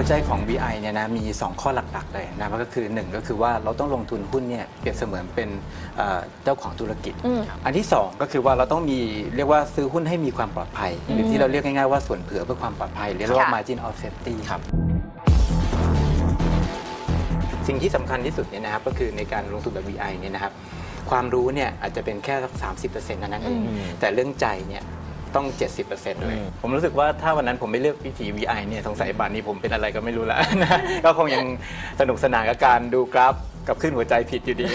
หัวใจของ VI เนี่ยนะมี 2 ข้อหลักๆเลยนะมันก็คือ 1 ก็คือว่าเราต้องลงทุนหุ้นเนี่ยเปรียบเสมือนเป็นเอ่อเจ้าของธุรกิจอืมอันที่ 2 ก็คือว่าเราต้องมีเรียกว่าซื้อหุ้นให้มีความปลอดภัย หรือที่เราเรียกง่ายๆว่าส่วนเผื่อเพื่อความปลอดภัยเรียกว่าค่ะ margin of safety ครับสิ่งที่สำคัญที่สุดเนี่ยนะครับก็คือในการลงทุนแบบ VI เนี่ยนะครับความรู้เนี่ยอาจจะเป็นแค่สัก30%เท่านั้นเองอืมแต่เรื่องใจเนี่ย ต้อง 70%เลย ผมรู้สึกว่าถ้าวันนั้นผมไม่เลือกวิธี VI เนี่ยสงสัยป่านนี้ผมเป็นอะไรก็ไม่รู้แล้วนะก็คงยังสนุกสนานกับการดูกราฟกับขึ้นหัวใจผิดอยู่ดี